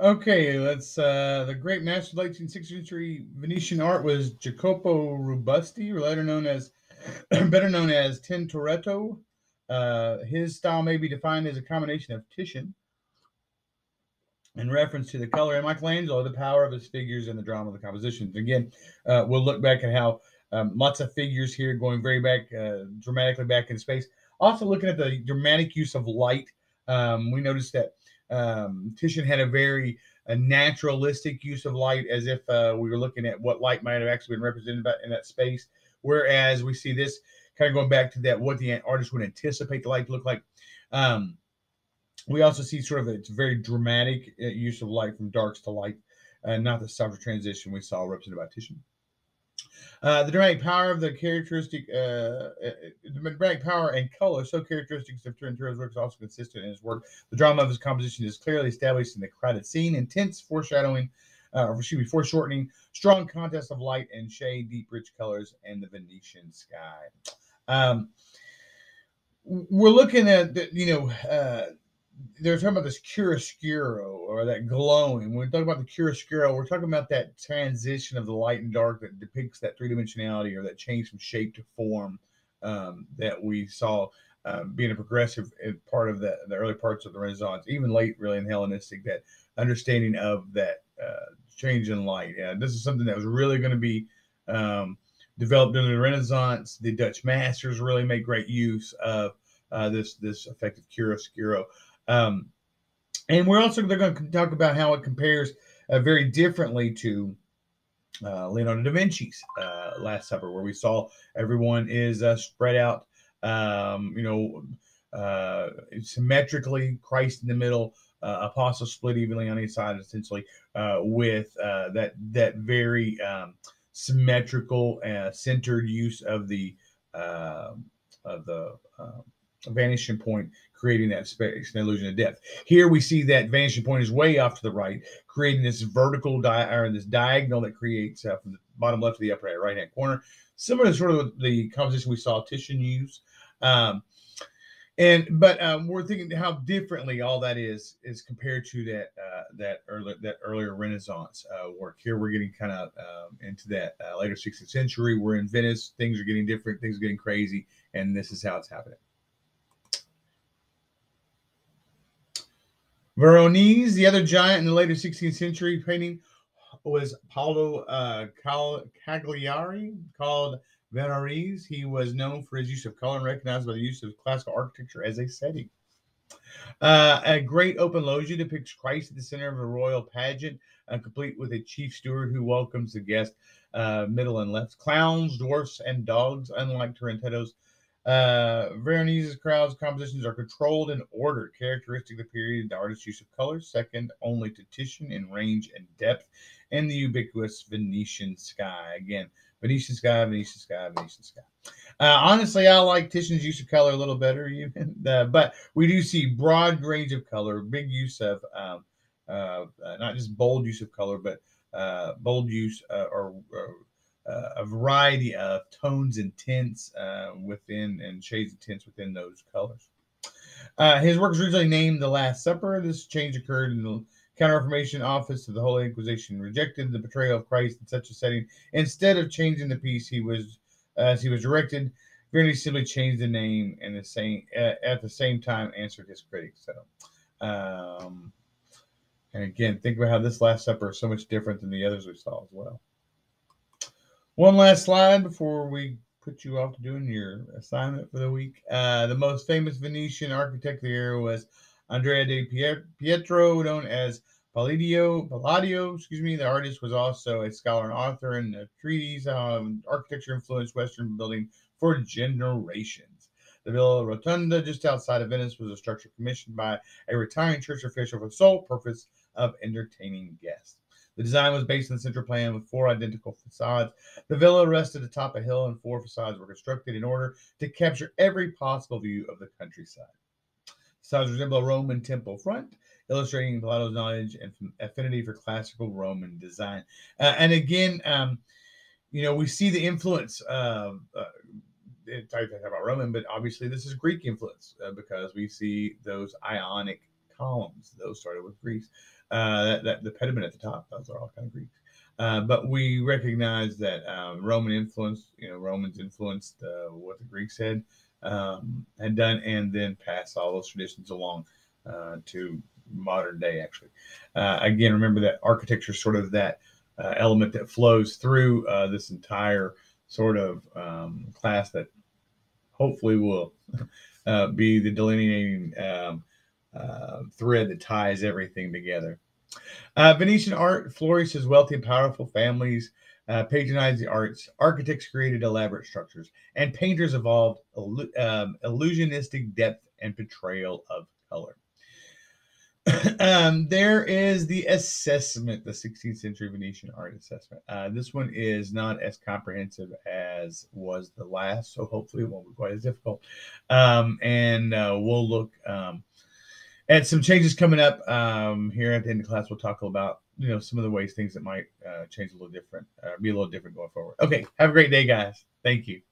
Okay, let's. Uh, the great master of the late 16th century Venetian art was Jacopo Robusti, or later known as, better known as Tintoretto. Uh, his style may be defined as a combination of Titian, in reference to the color, and Michelangelo, the power of his figures and the drama of the compositions. Again, uh, we'll look back at how um, lots of figures here going very back, uh, dramatically back in space. Also, looking at the dramatic use of light, um, we noticed that um, Titian had a very a naturalistic use of light, as if uh, we were looking at what light might have actually been represented by, in that space. Whereas we see this kind of going back to that, what the artist would anticipate the light to look like. Um, we also see sort of a, it's very dramatic uh, use of light from darks to light, and uh, not the subtle transition we saw represented by Titian. Uh, the dramatic power of the characteristic, uh, uh, the dramatic power and color, so characteristics of Tintoretto's work is also consistent in his work. The drama of his composition is clearly established in the crowded scene, intense foreshadowing, uh, or excuse me, foreshortening, strong contrast of light and shade, deep, rich colors, and the Venetian sky. Um, we're looking at, you know, uh, they're talking about this chiaroscuro or that glowing. When we talk about the chiaroscuro, we're talking about that transition of the light and dark that depicts that three dimensionality or that change from shape to form um, that we saw um, being a progressive part of the, the early parts of the Renaissance, even late, really in Hellenistic, that understanding of that uh, change in light. This is something that was really going to be um, developed during the Renaissance. The Dutch masters really made great use of uh, this this effective chiaroscuro. Um, and we're also they're going to talk about how it compares uh, very differently to uh, Leonardo da Vinci's uh, Last Supper, where we saw everyone is uh, spread out, um, you know, uh, symmetrically, Christ in the middle, uh, apostles split evenly on each side, essentially, with that that very um, symmetrical, centered use of the um, of the vanishing point, creating that space, an illusion of depth. Here we see that vanishing point is way off to the right, creating this vertical di- or this diagonal that creates uh, from the bottom left to the upper right hand corner, similar to sort of the composition we saw Titian use. Um, and but um, we're thinking how differently all that is is compared to that uh, that earlier that earlier Renaissance uh, work. Here we're getting kind of um, into that uh, later 16th century. We're in Venice. Things are getting different. Things are getting crazy, and this is how it's happening. Veronese, the other giant in the later 16th century painting, was Paolo uh, Cagliari, called Veronese. He was known for his use of color and recognized by the use of classical architecture as a setting. Uh, a great open loggia depicts Christ at the center of a royal pageant, uh, complete with a chief steward who welcomes the guest, uh, middle and left. Clowns, dwarfs, and dogs, unlike Tintoretto's uh, Veronese's crowds compositions are controlled and ordered, characteristic of the period, and the artist's use of color, second only to Titian in range and depth, and the ubiquitous Venetian sky. Again, Venetian sky, Venetian sky, Venetian sky. Uh, honestly, I like Titian's use of color a little better, even, uh, but we do see broad range of color, big use of um, uh, not just bold use of color, but uh, bold use uh, or, or uh, a variety of tones and tints uh, within and shades of tints within those colors. Uh, his work was originally named The Last Supper. This change occurred in the Counter Reformation Office of the Holy Inquisition rejected the portrayal of Christ in such a setting. Instead of changing the piece, he was as he was directed. Veronese simply changed the name and the same at the same time answered his critics. So, um, and again, think about how this Last Supper is so much different than the others we saw as well. One last slide before we put you off to doing your assignment for the week. Uh, the most famous Venetian architect of the era was Andrea di Pietro, known as Palladio. Palladio, excuse me. The artist was also a scholar and author in the treatise on architecture influenced Western building for generations. The Villa Rotunda, just outside of Venice, was a structure commissioned by a retiring church official for the sole purpose of entertaining guests. The design was based on the central plan with four identical facades. The villa rested atop a hill, and four facades were constructed in order to capture every possible view of the countryside. Facades resemble a Roman temple front, illustrating Palladio's knowledge and affinity for classical Roman design. Uh, and again, um, you know, we see the influence of. Uh, talk about Roman, but obviously this is Greek influence uh, because we see those Ionic columns. Those started with Greeks. Uh, that, that, the pediment at the top, those are all kind of Greeks. Uh, but we recognize that um, Roman influence, you know, Romans influenced uh, what the Greeks had um, had done, and then passed all those traditions along uh, to modern day. Actually, uh, again, remember that architecture is sort of that element that flows through this entire sort of um, class that hopefully will be the delineating um, thread that ties everything together. Uh, Venetian art flourished as wealthy and powerful families uh, patronized the arts, architects created elaborate structures, and painters evolved um, illusionistic depth and portrayal of color. um, there is the assessment, the 16th century Venetian art assessment. Uh, this one is not as comprehensive as was the last, so hopefully it won't be quite as difficult. Um, and uh, we'll look um, and some changes coming up um, here at the end of class. We'll talk about you know some of the ways things that might uh, change a little different, uh, be a little different going forward. Okay, have a great day, guys. Thank you.